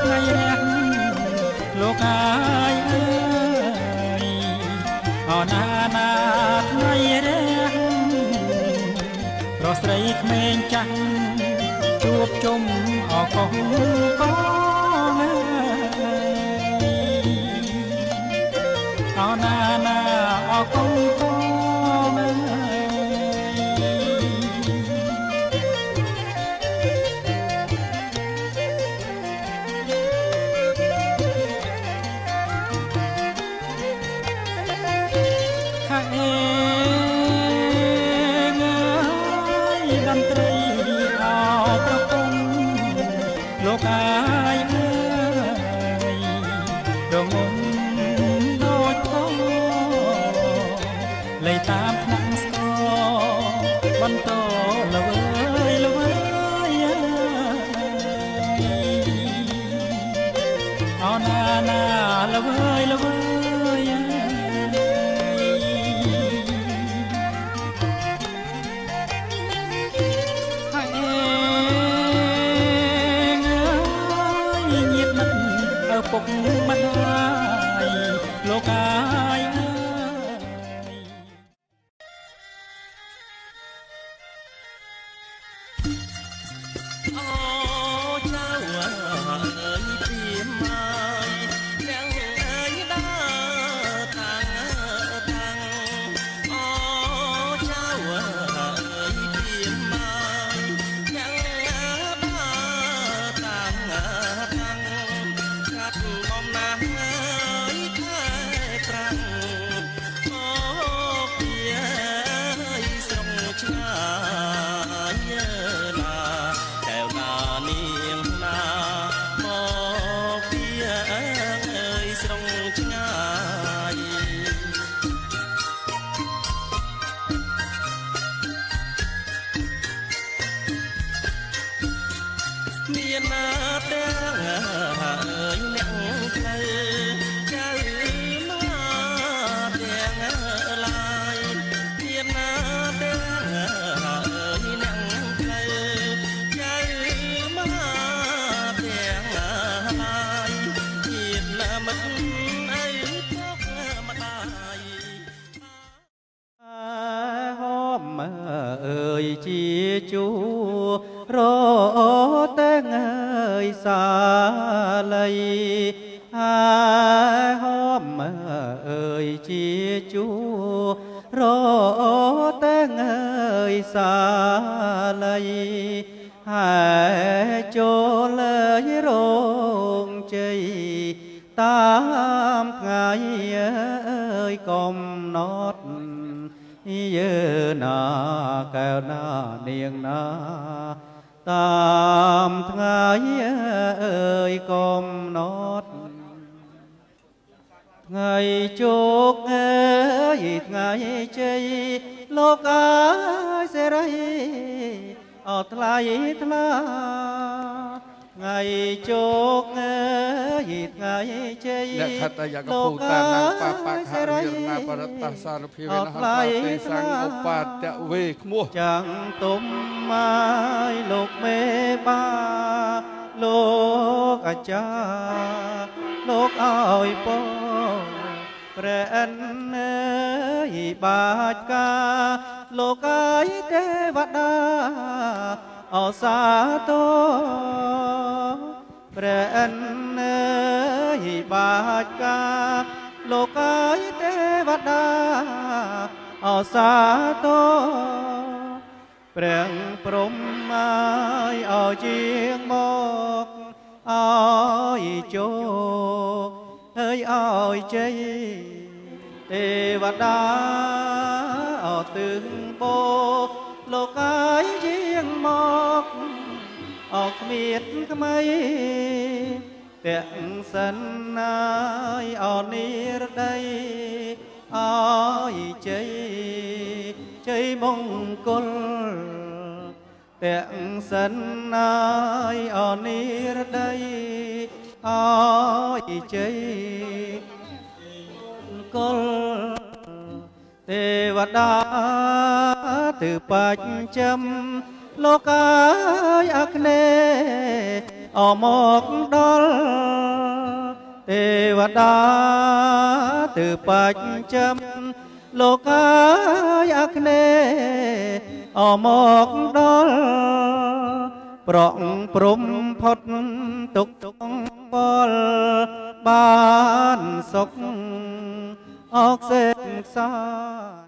ថ្ងៃរះលោកអាយអើយអណាណាថ្ងៃរះប្រុសស្រីក្មេងចាស់ជួបជុំអកុងកងអណាណាអកុងក លោកអាយអើយរងំដូចផងលៃតាមថ្នាក់ស្គរបន្តលវើយលវើយអោណាណាលវើយល ពុកម្ដាយលោកអាយអើ ណាទាំងអើយអ្នកផ្លូវចៅមកទាំងឡាយមានណាទាំងអើយអ្នកផ្លូវចៅមកទាំងឡាយមានណាមិន សាលីហើយហមអើយជាជួរតែងើយសាលីហើយចូលលើយរងជ័យតាមថ្ងៃអើយកំណត់យើណាកែវណានាងណា តាមថ្ងៃអើយកំណត់ថ្ងៃជោគអើយថ្ងៃជ័យលោកអើយសេរីអត់ថ្លៃថ្លា ថ្ងៃជោគអើយថ្ងៃជ័យលក្ខតយកពូតានាងបាបាក់ហាវិរណាបរតសារភិវេនហន្តទេសង្ឃឧបាទវេក្មោះចាំងទុំម៉ាយលោកមេបាលោកអាចារ្យលោកអើយពរព្រះអិនអើយបាចកាលោកអើយទេវតា អសាទរព្រះអិនអើយបាចកាលោកអើយទេវតាអសាទរព្រះព្រំហើយអោជាងមកអោយជោហើយអោយជ័យទេវតាអោទឹងបោ លោកហើយជាងមកអោគ្មានក្មៃទាំងសិនហើយអោនិរដីអោយជ័យជ័យមង្គលទាំងសិនណាយអនិរដីអោយជ័យមង្គលទេវតា ទើបបាច់ចាំលោកអាយអគ្នេអមកដល់ទេវតាទើបបាច់ចាំលោកអាយអាគ្នេយ៍អមកដល់ប្រក់ព្រំផុតទុកទុកបលបានសុខអកសេកសាន